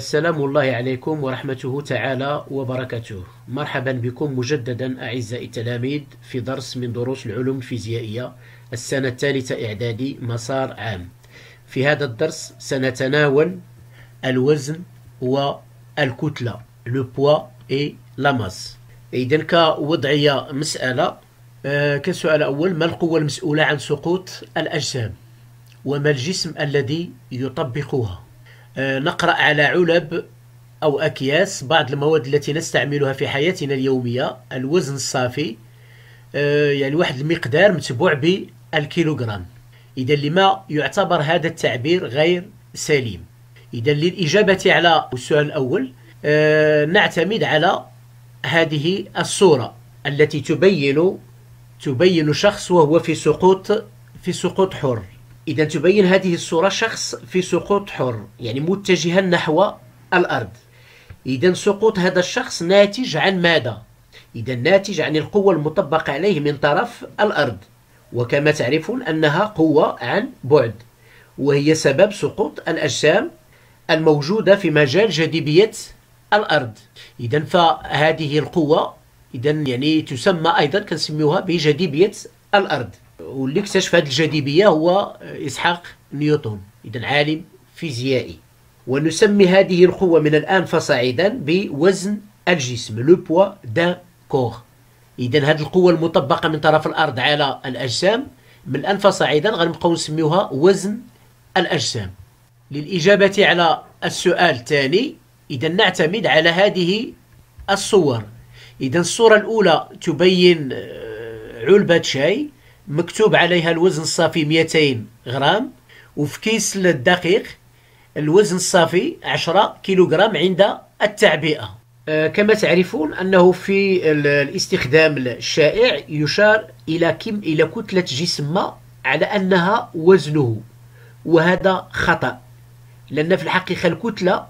سلام الله عليكم ورحمته تعالى وبركاته. مرحبا بكم مجددا أعزائي التلاميذ في درس من دروس العلوم الفيزيائية السنة الثالثة إعدادي مسار عام. في هذا الدرس سنتناول الوزن والكتلة le poids et la masse. إذا كوضعية مسألة آه، كسؤال أول ما القوة المسؤولة عن سقوط الأجسام؟ وما الجسم الذي يطبقها نقرأ على علب أو أكياس بعض المواد التي نستعملها في حياتنا اليومية. الوزن الصافي آه، يعني واحد المقدار متبوع بالكيلوغرام. إذا لما يعتبر هذا التعبير غير سليم؟ إذا للإجابة على السؤال الأول آه، نعتمد على هذه الصورة التي تبين تبين شخص وهو في سقوط في سقوط حر. إذا تبين هذه الصورة شخص في سقوط حر يعني متجها نحو الأرض. إذا سقوط هذا الشخص ناتج عن ماذا؟ إذا ناتج عن القوة المطبقة عليه من طرف الأرض. وكما تعرفون أنها قوة عن بعد وهي سبب سقوط الأجسام الموجودة في مجال جاذبية الأرض. إذا فهذه القوة إذا يعني تسمى أيضا كنسميوها بجاذبية الأرض. واللي اكتشف هذه الجاذبية هو إسحاق نيوتن إذا عالم فيزيائي. ونسمي هذه القوة من الآن فصاعدا بوزن الجسم لو بوا دان كور إذا هذه القوة المطبقة من طرف الأرض على الأجسام من الآن فصاعدا غنبقاو نسميوها وزن الأجسام. للإجابة على السؤال الثاني إذا نعتمد على هذه الصور. إذا الصورة الأولى تبين آه، علبة شاي. مكتوب عليها الوزن الصافي 200 غرام وفي كيس الدقيق الوزن الصافي 10 كيلوغرام عند التعبئة. آه، كما تعرفون أنه في الاستخدام الشائع يشار إلى كم إلى كتلة جسم ما على أنها وزنه وهذا خطأ لأن في الحقيقة الكتلة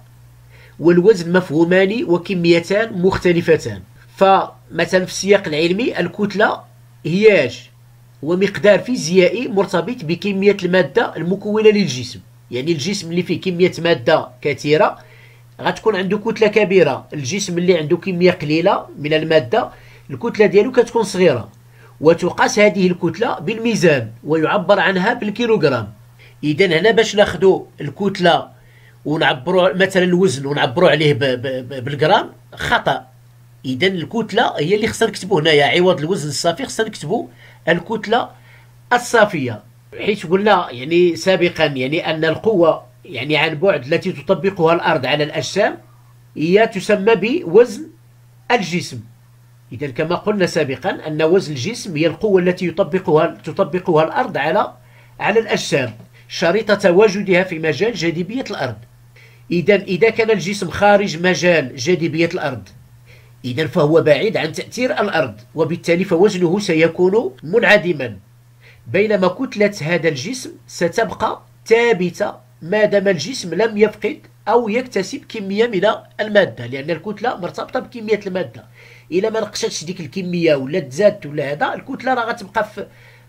والوزن مفهومان وكميتان مختلفتان. فمثلا في السياق العلمي الكتلة هي هو مقدار فيزيائي مرتبط بكمية المادة المكونة للجسم. يعني الجسم اللي فيه كمية مادة كثيرة غتكون عنده كتلة كبيرة. الجسم اللي عنده كمية قليلة من المادة الكتلة ديالو كتكون صغيرة. وتقاس هذه الكتلة بالميزان ويعبر عنها بالكيلوغرام. إذا هنا باش ناخذوا الكتلة ونعبروا مثلا الوزن ونعبروا عليه بالجرام خطأ. إذا الكتلة هي اللي خصنا نكتبوا هنايا. عوض الوزن الصافي خصنا نكتبوا الكتلة الصافية حيث قلنا يعني سابقا يعني أن القوة يعني عن بعد التي تطبقها الأرض على الأجسام هي تسمى بوزن الجسم. إذا كما قلنا سابقا أن وزن الجسم هي القوة التي يطبقها تطبقها الأرض على على الأجسام شريطة تواجدها في مجال جاذبية الأرض. إذا إذا كان الجسم خارج مجال جاذبية الأرض إذا فهو بعيد عن تأثير الأرض وبالتالي فوزنه سيكون منعدما. بينما كتلة هذا الجسم ستبقى ثابتة ما دام الجسم لم يفقد أو يكتسب كمية من المادة لأن الكتلة مرتبطة بكمية المادة. إلا ما نقصتش ديك الكمية ولا تزادت ولا هذا الكتلة راه غتبقى في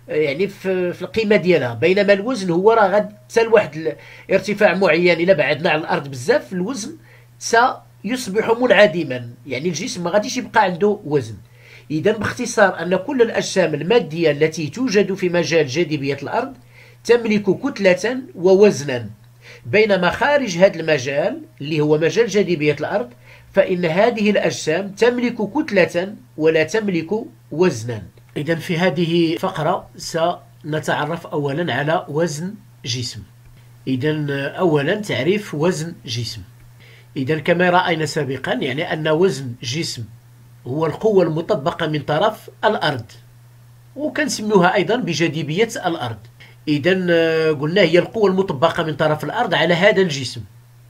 يعني في, في القيمة ديالها. بينما الوزن هو راه غاد لواحد ارتفاع معين إلا بعدنا على الأرض بزاف الوزن سيصبح منعدما. يعني الجسم ما غاديش يبقى عنده وزن. إذا باختصار أن كل الأجسام المادية التي توجد في مجال جاذبية الأرض تملك كتلة ووزنا. بينما خارج هذا المجال اللي هو مجال جاذبية الأرض فإن هذه الأجسام تملك كتلة ولا تملك وزنا. إذا في هذه الفقرة سنتعرف أولا على وزن جسم. إذا أولا تعريف وزن جسم. إذا كما رأينا سابقا يعني أن وزن جسم هو القوة المطبقة من طرف الأرض وكنسميوها أيضا بجاذبية الأرض. إذا آه، قلنا هي القوة المطبقة من طرف الأرض على هذا الجسم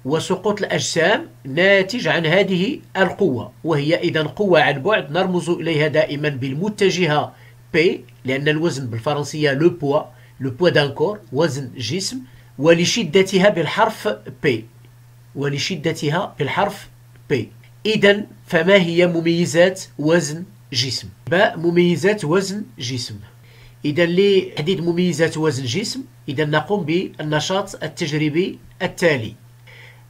وسقوط الأجسام ناتج عن هذه القوة وهي إذا قوة عن بعد نرمز إليها دائما بالمتجهة P لأن الوزن بالفرنسية لو بوا لو بوا دانكور وزن جسم ولشدتها بالحرف P. ولشدتها بالحرف P. إذا فما هي مميزات وزن جسم؟ باء مميزات وزن جسم. إذا لتحديد مميزات وزن الجسم إذا نقوم بالنشاط التجريبي التالي.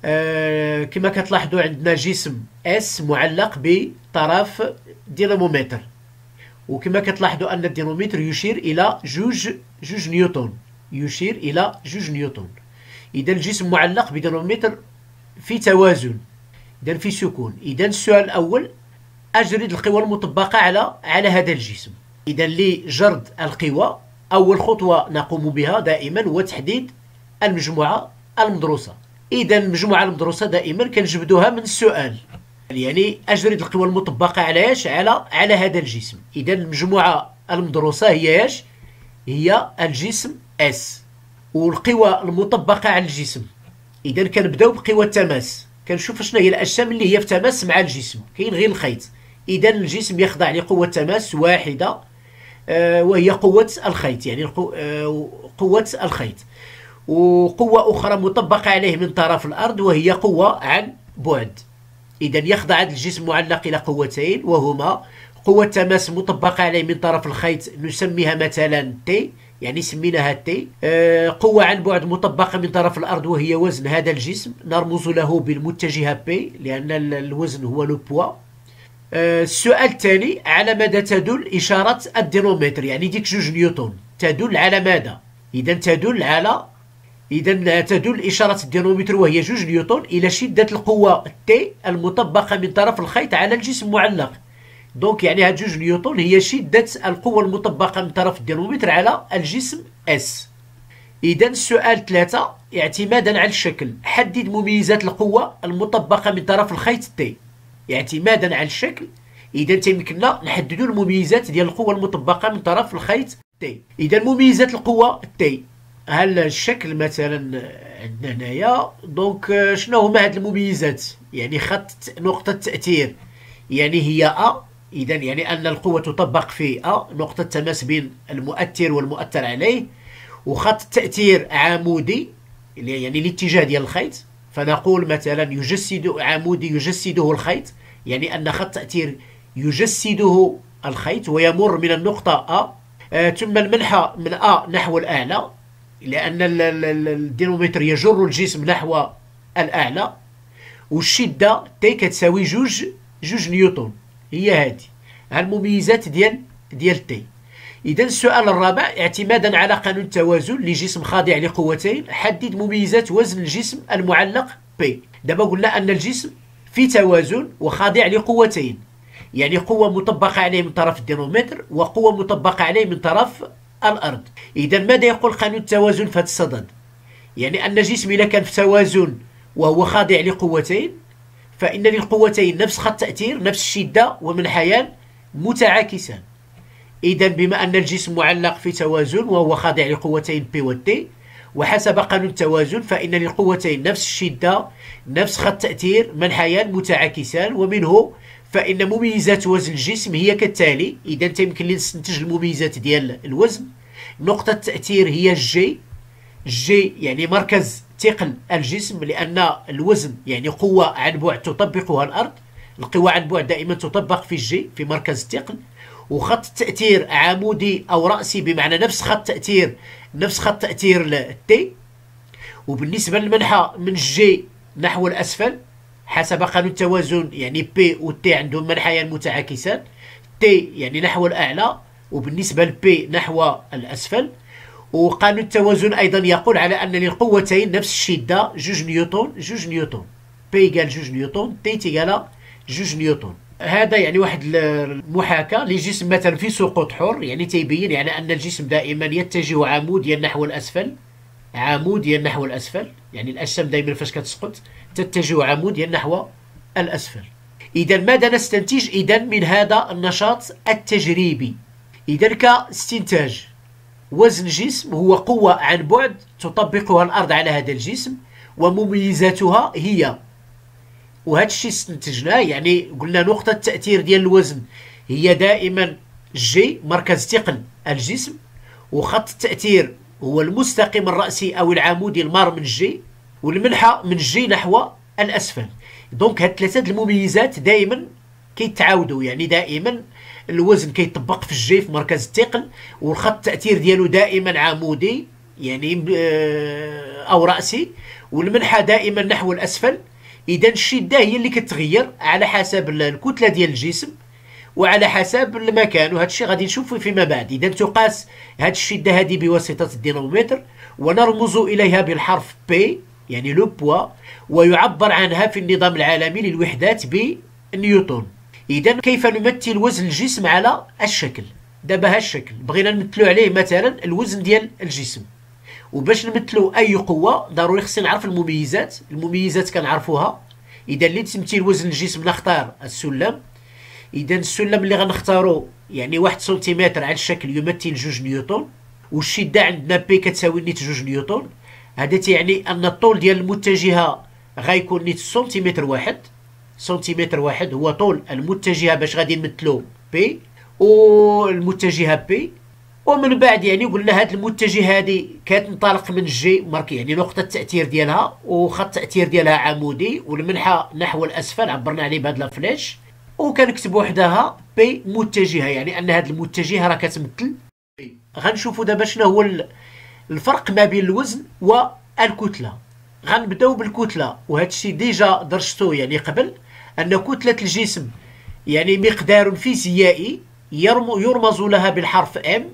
آه كما كتلاحظوا عندنا جسم اس معلق بطرف دينامومتر. وكما كتلاحظوا أن الدينامومتر يشير إلى جوج جوج نيوتن يشير إلى جوج نيوتن اذا الجسم معلق بدينامومتر في توازن. اذا في سكون. اذا السؤال الأول اجرد القوى المطبقة على على هذا الجسم. اذا لجرد القوى أول خطوة نقوم بها دائما هو تحديد المجموعة المدروسه اذا المجموعه المدروسه دائما كنجبدوها من السؤال. يعني اجرد القوى المطبقة على إيش؟ على على هذا الجسم. اذا المجموعة المدروسه هي إيش؟ هي الجسم اس والقوى المطبقة على الجسم. اذا كنبداو بقوى التماس. كنشوف شنو هي الأجسام اللي هي في تماس مع الجسم. كاين غير الخيط. اذا الجسم يخضع لقوة تماس واحدة آه وهي قوة الخيط يعني آه قوة الخيط. وقوة أخرى مطبقة عليه من طرف الأرض وهي قوة عن بعد. اذا يخضع الجسم معلق إلى قوتين وهما قوة تماس مطبقة عليه من طرف الخيط نسميها مثلا تي يعني سميناها T آه قوة عن بعد مطبقة من طرف الأرض وهي وزن هذا الجسم. نرمز له بالمتجهة P لأن الوزن هو le poids آه السؤال الثاني على ماذا تدل إشارة الدينومتر؟ يعني ديك جوج نيوتن تدل على ماذا؟ إذا تدل على إذا تدل إشارة الدينومتر وهي جوج نيوتن إلى شدة القوة T المطبقة من طرف الخيط على الجسم المعلق donc يعني هاد جوج نيوتن هي شدة القوة المطبقة من طرف الدينامومتر على الجسم S إذا السؤال ثلاثة اعتمادا على الشكل. حدد مميزات القوة المطبقة من طرف الخيط T اعتمادا على الشكل. إذا تيمكننا نحددوا المميزات ديال القوة المطبقة من طرف الخيط T إذا مميزات القوة T هل الشكل مثلا عندنا هنايا؟ donc شنو هما هاد المميزات؟ يعني خط نقطة تأثير يعني هي أ إذا يعني أن القوة تطبق في أ نقطة تماس بين المؤثر والمؤثر عليه وخط التأثير عمودي يعني الاتجاه ديال الخيط. فنقول مثلا يجسد عمودي يجسده الخيط يعني أن خط التأثير يجسده الخيط ويمر من النقطة أ آه ثم المنحى من أ نحو الأعلى لأن الدينومتر يجر الجسم نحو الأعلى والشدة T كتساوي جوج جوج نيوتن هي هذه. المميزات ديال ديال T اذا السؤال الرابع اعتمادا على قانون التوازن لجسم خاضع لقوتين حدد مميزات وزن الجسم المعلق P دابا قلنا أن الجسم في توازن وخاضع لقوتين. يعني قوة مطبقة عليه من طرف الدينومتر وقوة مطبقة عليه من طرف الأرض. اذا ماذا يقول قانون التوازن في هذا الصدد؟ يعني أن الجسم إذا كان في توازن وهو خاضع لقوتين فإن للقوتين نفس خط تأثير نفس الشدة ومنحيان متعاكسان. إذا بما أن الجسم معلق في توازن وهو خاضع لقوتين بي و تي وحسب قانون التوازن فإن للقوتين نفس الشدة نفس خط تأثير منحيان متعاكسان. ومنه فإن مميزات وزن الجسم هي كالتالي إذا يمكن لي نستنتج المميزات ديال الوزن. نقطة التأثير هي ال G G يعني مركز ثقل الجسم لأن الوزن يعني قوة عن بعد تطبقها الأرض. القوى عن بعد دائما تطبق في ال G في مركز الثقل وخط التأثير عمودي أو رأسي بمعنى نفس خط تأثير نفس خط تأثير ال T وبالنسبة للمنحى من ال G نحو الأسفل حسب قانون التوازن يعني P و T عندهم منحيان متعاكسان. T يعني نحو الأعلى وبالنسبة ل P نحو الأسفل. وقانون التوازن أيضا يقول على أن للقوتين نفس الشدة جوج نيوتن جوج نيوتن P égale جوج نيوتن T égale جوج نيوتن هذا يعني واحد المحاكاة لجسم مثلا في سقوط حر يعني تيبين يعني أن الجسم دائما يتجه عموديا نحو الأسفل. عموديا نحو الأسفل يعني الأجسام دائما فاش كتسقط تتجه عموديا نحو الأسفل. إذا ماذا نستنتج؟ إذا من هذا النشاط التجريبي. إذا كاستنتاج. وزن جسم هو قوة عن بعد تطبقها الأرض على هذا الجسم ومميزاتها هي وهذا الشيء استنتجناه يعني قلنا نقطة التأثير ديال الوزن هي دائما G مركز ثقل الجسم وخط التأثير هو المستقيم الرأسي أو العمودي المار من G والمنحى من G نحو الأسفل. donc هاد ثلاثة المميزات دائما كيتعاودوا يعني دائما الوزن كيطبق في ال G في مركز الثقل والخط التأثير ديالو دائما عمودي يعني أو رأسي والمنحى دائما نحو الأسفل. اذا الشدة هي اللي كتغير على حسب الكتلة ديال الجسم وعلى حسب المكان وهذا الشيء غادي نشوفه فيما بعد. اذا تقاس هذه الشدة هذه بواسطة الدينامومتر ونرمز إليها بالحرف بي يعني لو بوا ويعبر عنها في النظام العالمي للوحدات بنيوتن اذا كيف نمثل وزن الجسم على الشكل؟ دابا ها الشكل بغينا نمثلو عليه مثلا الوزن ديال الجسم. وباش نمثلو أي قوة ضروري خصني نعرف المميزات المميزات كنعرفوها. اذا اللي تمثيل وزن الجسم نختار السلم. اذا السلم اللي غنختارو يعني واحد سنتيمتر على الشكل يمثل جوج نيوتن والشدة عندنا P كتساوي نيت جوج نيوتن هذا تيعني أن الطول ديال المتجهة غيكون نيت سنتيمتر واحد. سنتيمتر واحد هو طول المتجهة باش غادي نمثلو P والمتجهه P ومن بعد يعني قلنا هاد المتجهة هادي كتنطلق من G مارك يعني نقطة التأثير ديالها وخط التأثير ديالها عمودي والمنحى نحو الأسفل عبرنا عليه بهاد la flèche وكنكتبوا وحدها P متجهة يعني أن هاد المتجهة راه كتمثل غنشوفوا دابا شنو هو الفرق ما بين الوزن والكتله غنبداو بالكتلة وهذا الشيء déjà درستو يعني قبل. أن كتلة الجسم يعني مقدار فيزيائي يرمز لها بالحرف m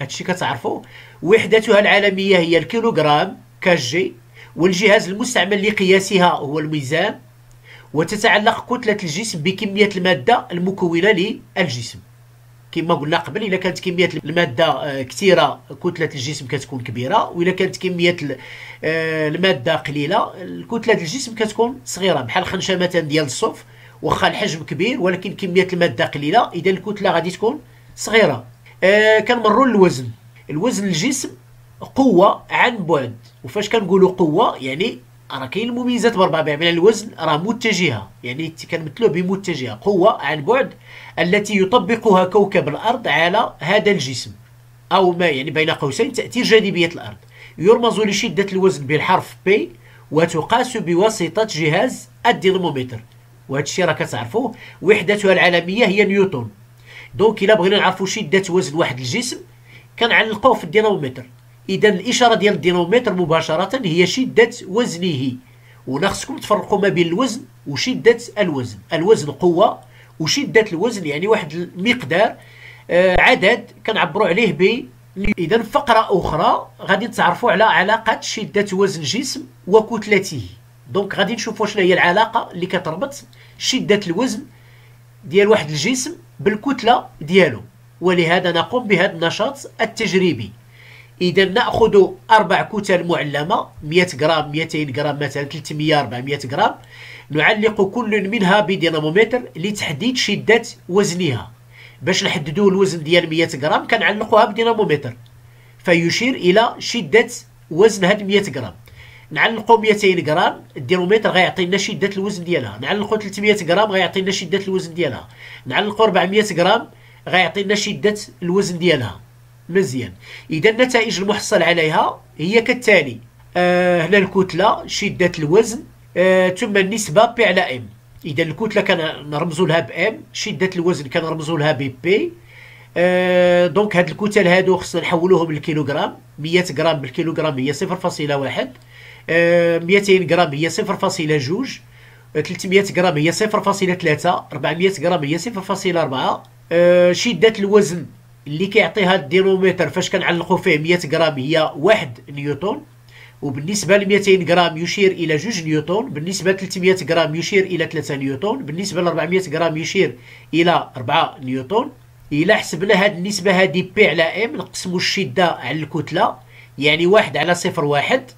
هادشي كتعرفوا وحدتها العالمية هي الكيلوغرام kg. والجهاز المستعمل لقياسها هو الميزان. وتتعلق كتلة الجسم بكمية المادة المكونة للجسم. كما قلنا قبل إلا كانت كمية المادة آه، كثيرة كتلة الجسم كتكون كبيرة وإلا كانت كمية آه، المادة قليلة كتلة الجسم كتكون صغيرة. بحال خنشه مثلا ديال الصوف واخا الحجم كبير ولكن كمية المادة قليلة إذا الكتلة غادي تكون صغيرة. آه كنمروا للوزن الوزن الجسم قوة عن بعد. وفاش كنقولوا قوة يعني راه كاين المميزات باربعه من الوزن راه متجهه يعني كنمثلوه بمتجهه قوة عن بعد التي يطبقها كوكب الأرض على هذا الجسم. أو ما يعني بين قوسين تأثير جاذبية الأرض. يرمز لشدة الوزن بالحرف P وتقاس بواسطة جهاز الدينامومتر وهذا الشيء راه كتعرفوه. وحدتها العالمية هي نيوتن. donc إلا بغينا نعرفوا شدة وزن واحد الجسم كنعلقوه في الدينامومتر اذا الإشارة ديال الدينامومتر مباشرة هي شدة وزنه. ونا خصكم تفرقوا ما بين الوزن وشدة الوزن. الوزن قوة وشدة الوزن يعني واحد المقدار آه عدد كنعبروا عليه ب اذا فقرة أخرى غادي تعرفوا على علاقة شدة وزن الجسم وكتلته. دونك غادي نشوفوا شنو هي العلاقة اللي كتربط شدة الوزن ديال واحد الجسم بالكتلة ديالو. ولهذا نقوم بهذا النشاط التجريبي. إذا نأخذ أربع كتل معلمة 100 غرام 200 غرام مثلا 300 400 غرام نعلق كل منها بدينامومتر لتحديد شدة وزنها. باش نحددوا الوزن ديال 100 غرام كنعلقوها بدينامومتر. فيشير إلى شدة وزن هاد 100 غرام نعلقوا 200 غرام الدينامومتر غيعطينا شدة الوزن ديالها. نعلقوا 300 غرام غيعطينا شدة الوزن ديالها. نعلقوا 400 غرام غيعطينا شدة الوزن ديالها. مزيان. إذا النتائج المحصل عليها هي كالتالي آه هنا الكتلة شدة الوزن آه ثم النسبة P على m إذا الكتلة كنرمزوا لها ب m شدة الوزن كنرمزوا لها ب P آه donc هاد الكتل هادو خصنا نحولوهم للكيلوغرام. 100 غرام بالكيلوغرام هي 0.1 آه 200 غرام هي 0.2 300 غرام هي 0.3 400 غرام هي 0.4 آه شدة الوزن اللي كيعطيها الدينومتر فاش كنعلقوا فيه 100 غرام هي 1 نيوتن وبالنسبة ل 200 غرام يشير إلى 2 نيوتن بالنسبة ل 300 غرام يشير إلى 3 نيوتن بالنسبة ل 400 غرام يشير إلى 4 نيوتن إلا حسبنا هذه النسبة هذه بي على إم نقسموا الشدة على الكتلة يعني 1 على 0 1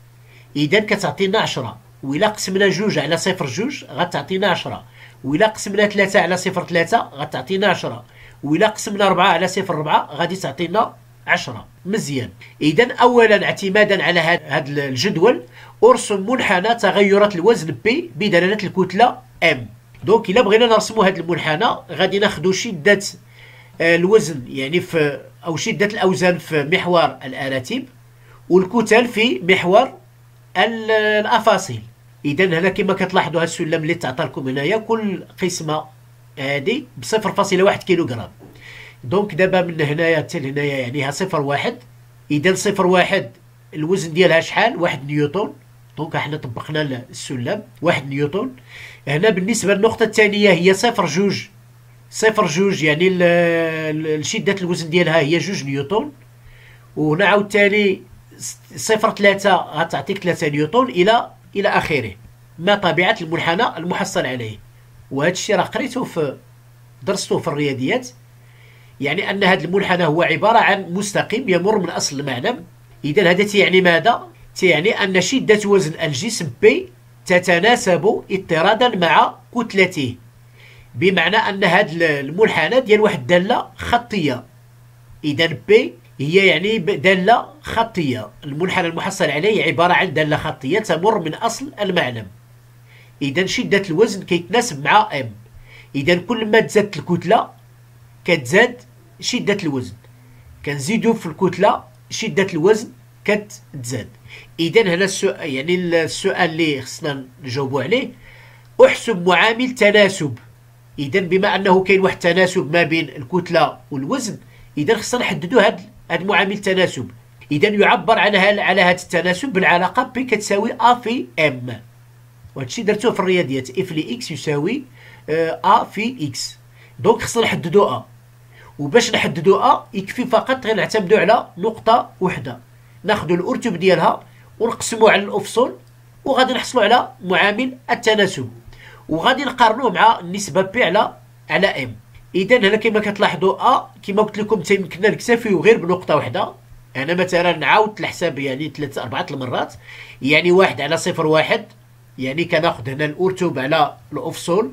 إذا كتعطينا 10 وإلا قسمنا جوج على صفر جوج غتعطينا 10 وإلا قسمنا 3 على صفر 3 غتعطينا 10 وإلا قسمنا 4 على صفر 4 غادي تعطينا 10 مزيان. إذا أولا اعتمادا على هذا الجدول أرسم منحنى تغيرات الوزن P بدلالة الكتلة m donc إلا بغينا نرسموا هذا المنحنى غادي ناخذ شدة آه، الوزن يعني في أو شدة الأوزان في محور الأراتب والكتل في محور الأفاصيل. إذا هنا كما كتلاحظوا هذا السلم اللي تعطى لكم هنايا كل قسمة هادي ب 0.1 كيلوغرام. donc دابا من هنايا حتى لهنايا يعني ها صفر واحد. إذا صفر واحد الوزن ديالها شحال؟ واحد نيوتن donc إحنا طبقنا السلم. واحد نيوتن هنا بالنسبة للنقطة الثانية هي صفر جوج. صفر جوج يعني شدة الوزن ديالها هي جوج نيوتن وهنا عاوتاني صفر ثلاثة غتعطيك ثلاثة نيوتن إلى إلى آخره. ما طبيعة المنحنى المحصل عليه. وهذا الشيء راه قريته في درسته في الرياضيات يعني أن هذا المنحنى هو عبارة عن مستقيم يمر من أصل المعلم. إذا هذا تعني ماذا؟ تعني أن شدة وزن الجسم P تتناسب اضطرادا مع كتلته بمعنى أن هذا المنحنى ديال واحد الدالة خطية. إذا P هي يعني دالة خطية. المنحنى المحصل عليه عبارة عن دالة خطية تمر من أصل المعلم. إذا شدة الوزن كيتناسب مع M. إذا كل ما تزادت الكتلة كتزاد شدة الوزن. كنزيدو في الكتلة شدة الوزن كتزاد. إذا هنا السؤال يعني السؤال اللي خصنا نجاوبو عليه. أحسب معامل تناسب. إذا بما أنه كاين واحد التناسب ما بين الكتلة والوزن إذا خصنا نحددو هاد هاد معامل التناسب إذا يعبر عنها على هذا التناسب بالعلاقة P كتساوي a في m وهذا الشيء درتوه في الرياضيات. f de x يساوي a في x donc خصنا نحددو a وباش نحددو a يكفي فقط غير نعتمدو على نقطة وحدة. ناخدو الارتب ديالها ونقسمو على الأفصول وغادي نحصلو على معامل التناسب. وغادي نقارنوه مع النسبة P على على m اذا هنا كما كتلاحظوا a كما قلت لكم تيمكننا نكتفيو غير بنقطة وحدة. أنا مثلا نعاود الحساب يعني ثلاثة أربعة المرات يعني واحد على صفر واحد يعني كناخذ هنا الأرتب على الأفصول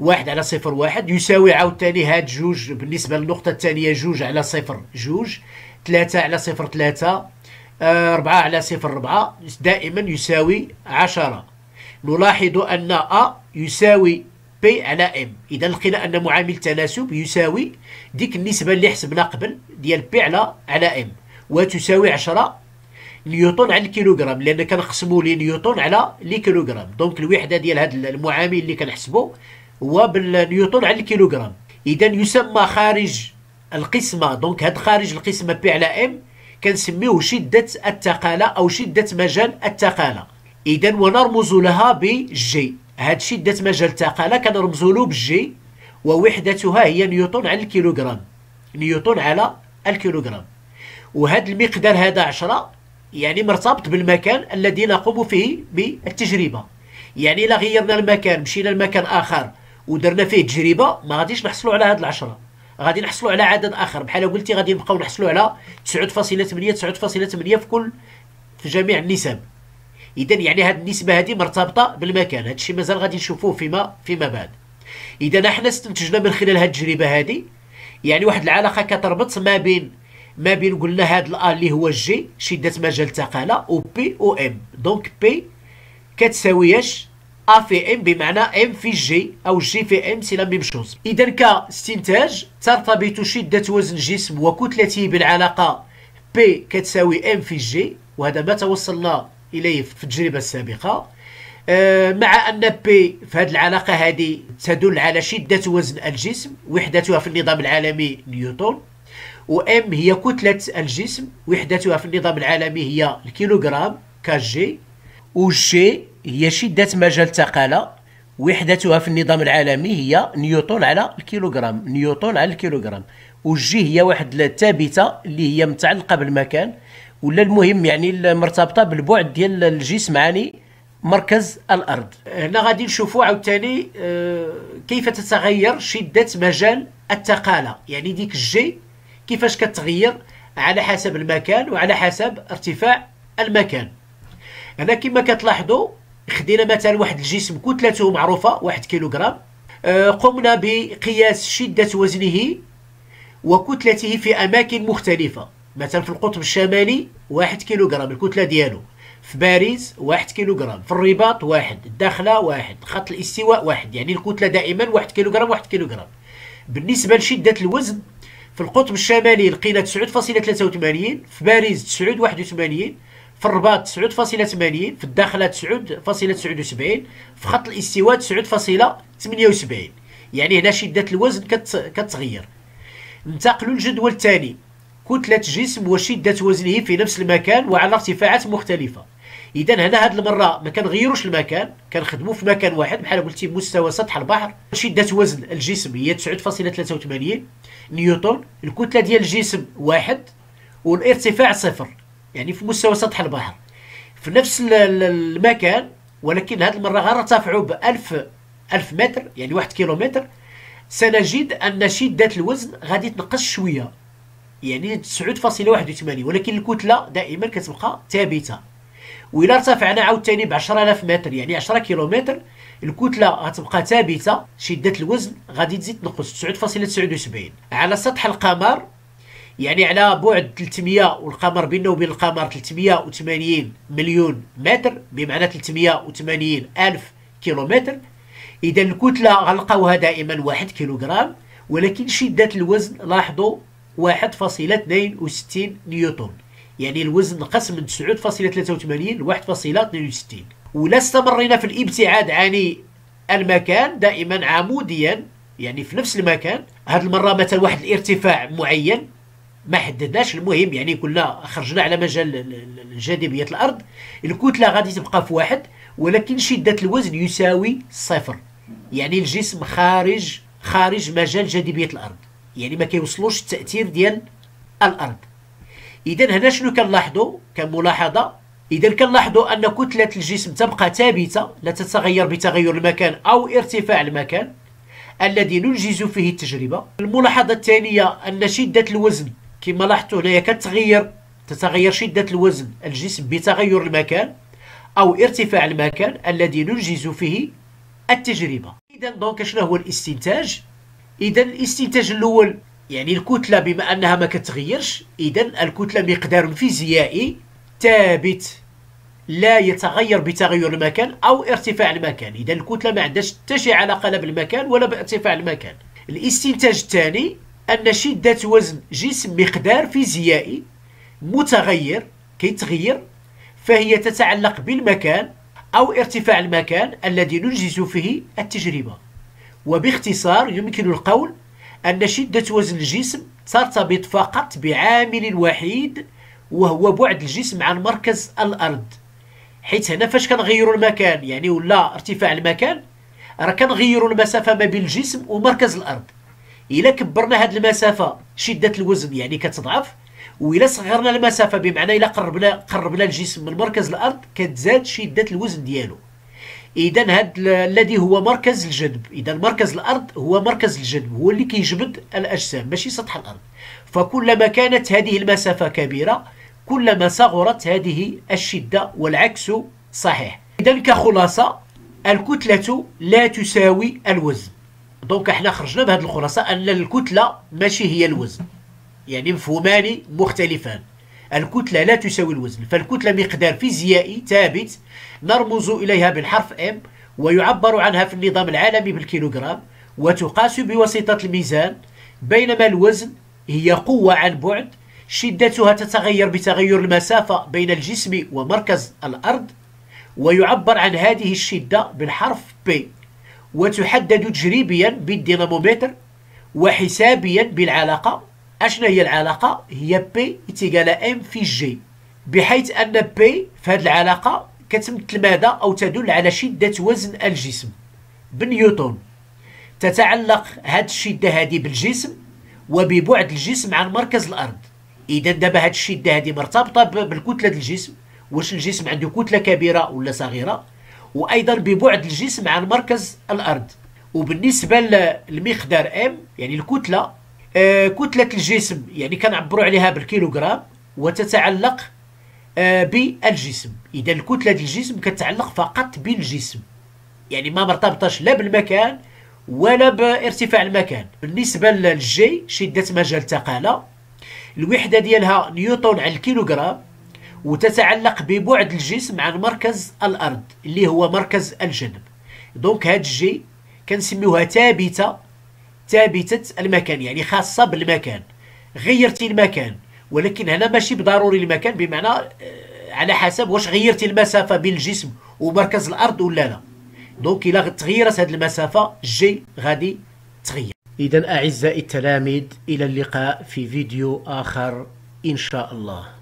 واحد على صفر واحد يساوي عاوتاني هاد جوج بالنسبة للنقطة الثانية جوج على صفر جوج ثلاثة على صفر ثلاثة آه، أربعة على صفر أربعة دائما يساوي عشرة. نلاحظ أن a يساوي P على m إذا لقينا أن معامل التناسب يساوي ديك النسبة اللي حسبنا قبل ديال P على على m وتساوي 10 نيوتن على الكيلوغرام لأن كنقسموا les newtons على les kilogrammes donc الوحدة ديال هذا المعامل اللي كنحسبوا هو بالنيوتن على الكيلوغرام. إذا يسمى خارج القسمة donc هذا خارج القسمة P على m كنسميوه شدة التقالة أو شدة مجال التقالة. إذا ونرمز لها بجي هاد شدة مجال التقالة كنرمزوا له بالجي ووحدتها هي نيوتن على الكيلوغرام. نيوتن على الكيلوغرام. وهذا المقدار هذا 10 يعني مرتبط بالمكان الذي نقوم فيه بالتجربة. يعني إلا غيرنا المكان مشينا لمكان آخر ودرنا فيه تجربة ما غاديش نحصلوا على هاد العشرة. غادي نحصلوا على عدد آخر. بحال قلتي غادي نبقاو نحصلوا على 9.8 9.8 في كل في جميع النسب. إذا يعني هاد النسبة هذه مرتبطة بالمكان. هذا الشيء مازال غادي نشوفوه فيما فيما بعد. إذا إحنا استنتجنا من خلال هاد التجربة هذه يعني واحد العلاقة كتربط ما بين ما بين قلنا هاد الأ اللي هو جي شدة مجال التقالة و P و m donc P كتساوي اش a في m بمعنى m في g أو g في m c'est la même chose. إذا كاستنتاج ترتبط شدة وزن الجسم وكتلته بالعلاقة P كتساوي m في g وهذا ما توصلنا إليه في التجربة السابقة. آه، مع أن P في هذه العلاقة هذه تدل على شدة وزن الجسم وحدتها في النظام العالمي نيوتن. و m هي كتلة الجسم وحدتها في النظام العالمي هي الكيلوغرام kg وجي هي شدة مجال التقالة وحدتها في النظام العالمي هي نيوتن على الكيلوغرام نيوتن على الكيلوغرام. والجي هي واحد الثابتة اللي هي متعلقة بالمكان. ولا المهم يعني مرتبطة بالبعد ديال الجسم عن مركز الأرض. هنا غادي نشوفوا عاوتاني آه، كيف تتغير شدة مجال التقالة. يعني ديك الجي كيفاش كتغير على حسب المكان وعلى حسب ارتفاع المكان. هنا كما كتلاحظوا خدينا مثلا واحد الجسم كتلته معروفة واحد كيلوغرام. آه، قمنا بقياس شدة وزنه وكتلته في أماكن مختلفة. مثلا في القطب الشمالي واحد كيلوغرام الكتلة ديالو. في باريس واحد كيلوغرام. في الرباط واحد. الداخلة واحد. خط الاستواء واحد. يعني الكتلة دائما واحد كيلوغرام واحد كيلوغرام. بالنسبة لشدة الوزن في القطب الشمالي لقينا 9.83 في باريس 981 في الرباط 9.80 في الداخلة 9.79 في خط الاستواء 9.78 يعني هنا شدة الوزن كتغير. ننتقلوا للجدول الثاني. كتلة جسم وشدة وزنه في نفس المكان وعلى ارتفاعات مختلفة. اذا هنا هذه المرة ما كنغيروش المكان كنخدموا في مكان واحد. بحال قلتي مستوى سطح البحر. شدة وزن الجسم هي 9.83 نيوتن الكتلة ديال الجسم واحد والارتفاع صفر يعني في مستوى سطح البحر. في نفس المكان ولكن هذه المرة غنرتفعوا ب 1000 1000 متر يعني 1 كيلومتر سنجد أن شدة الوزن غادي تنقص شوية يعني 9.81 ولكن الكتلة دائما كتبقى ثابتة. وإلا ارتفعنا عاوتاني ب 10000 متر يعني 10 كيلومتر الكتلة غتبقى ثابتة شده الوزن غادي تزيد تنقص 9.79 على سطح القمر يعني على بعد 300 والقمر بيننا وبين القمر 380 مليون متر بمعنى 380 ألف كيلومتر. إذا الكتلة غنلقاوها دائما 1 كيلوغرام ولكن شدة الوزن لاحظوا 1.62 نيوتن يعني الوزن نقص من 9.83 ل 1.62 ولا استمرينا في الابتعاد عن المكان دائما عموديا يعني في نفس المكان. هذه المرة مثلا واحد الارتفاع معين ما حددناش. المهم يعني كنا خرجنا على مجال جاذبية الأرض. الكتلة غادي تبقى في واحد ولكن شدة الوزن يساوي صفر. يعني الجسم خارج خارج مجال جاذبية الأرض. يعني ما كيوصلوش التأثير ديال الأرض. اذا هنا شنو كنلاحظوا كملاحظة إذا كنلاحظوا أن كتلة الجسم تبقى ثابتة لا تتغير بتغير المكان أو ارتفاع المكان الذي ننجز فيه التجربة. الملاحظة الثانية أن شدة الوزن كما لاحظتوا هنايا كتغير تتغير شدة الوزن الجسم بتغير المكان أو ارتفاع المكان الذي ننجز فيه التجربة. إذا donc شنو هو الاستنتاج؟ إذا الاستنتاج الأول يعني الكتلة بما أنها ما كتغيرش إذا الكتلة مقدار فيزيائي ثابت لا يتغير بتغير المكان أو ارتفاع المكان. إذا الكتلة ما عندهاش حتى شي علاقة لا بالمكان ولا بارتفاع المكان. الاستنتاج الثاني أن شدة وزن جسم مقدار فيزيائي متغير كيتغير فهي تتعلق بالمكان أو ارتفاع المكان الذي ننجز فيه التجربة. وباختصار يمكن القول أن شدة وزن الجسم ترتبط فقط بعامل وحيد وهو بعد الجسم عن مركز الأرض. حيث هنا فاش كنغيروا المكان؟ يعني ولا ارتفاع المكان راه كنغيروا المسافة ما بين الجسم ومركز الأرض. إلا كبرنا هذه المسافة شدة الوزن يعني كتضعف وإلا صغرنا المسافة بمعنى إلا قربنا قربنا الجسم من مركز الأرض كتزاد شدة الوزن ديالو. اذا هذا الذي هو مركز الجذب. اذا مركز الأرض هو مركز الجذب هو اللي كيجبد الأجسام ماشي سطح الأرض. فكلما كانت هذه المسافة كبيرة كلما صغرت هذه الشدة والعكس صحيح. اذا كخلاصة الكتلة لا تساوي الوزن. دونك إحنا خرجنا بهذه الخلاصة أن الكتلة ماشي هي الوزن. يعني مفهومان مختلفان. الكتلة لا تساوي الوزن. فالكتلة مقدار فيزيائي ثابت نرمز إليها بالحرف M ويعبر عنها في النظام العالمي بالكيلوغرام وتقاس بواسطة الميزان بينما الوزن هي قوة عن بعد شدتها تتغير بتغير المسافة بين الجسم ومركز الأرض ويعبر عن هذه الشدة بالحرف P وتحدد تجريبيا بالدينامومتر وحسابيا بالعلاقة. اشنا هي العلاقة؟ هي P égale m fois g بحيث أن P في هذه العلاقة كتمثل ماذا؟ أو تدل على شدة وزن الجسم. بنيوتن تتعلق هذه الشدة هذه بالجسم وببعد الجسم عن مركز الأرض. إذا دابا هذه الشده هذه مرتبطة بالكتلة الجسم. واش الجسم عنده كتلة كبيرة ولا صغيرة؟ وأيضا ببعد الجسم عن مركز الأرض. وبالنسبة للمقدار ام يعني الكتلة آه، كتلة الجسم يعني كنعبروا عليها بالكيلوغرام وتتعلق آه، بالجسم. إذا الكتلة الجسم كتعلق فقط بالجسم. يعني ما مرتبطش لا بالمكان ولا بارتفاع المكان. بالنسبة للجي شدة مجال الثقالة الوحدة ديالها نيوتن على الكيلوغرام وتتعلق ببعد الجسم عن مركز الأرض اللي هو مركز الجذب. donc هاد الجي كنسميوها ثابتة ثابتة المكان يعني خاصة بالمكان. غيرتي المكان ولكن هنا ماشي بضروري المكان بمعنى آه، على حسب واش غيرتي المسافة بين الجسم ومركز الأرض ولا لا. donc إلا تغيرت هذه المسافة جي غادي تغير إذا أعزائي التلاميذ إلى اللقاء في فيديو آخر إن شاء الله.